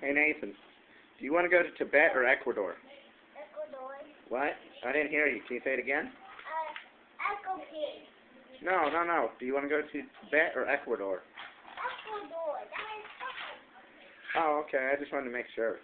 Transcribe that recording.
Hey Nathan, do you want to go to Tibet or Ecuador? Ecuador. What? I didn't hear you. Can you say it again? Uh, Ecuador. No, no, no. Do you want to go to Tibet or Ecuador? Ecuador. Oh, okay. I just wanted to make sure.